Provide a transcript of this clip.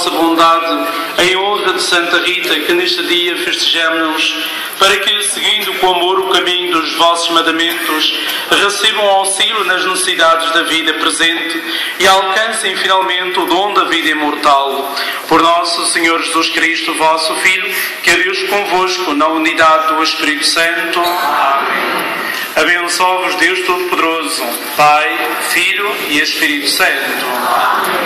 vossa bondade, em honra de Santa Rita, que neste dia festejamos, para que, seguindo com amor o caminho dos vossos mandamentos, recebam auxílio nas necessidades da vida presente e alcancem finalmente o dom da vida imortal. Por nosso Senhor Jesus Cristo, vosso Filho, que é Deus convosco, na unidade do Espírito Santo. Amém. Abençoe-vos Deus Todo-Poderoso, Pai, Filho e Espírito Santo. Amém.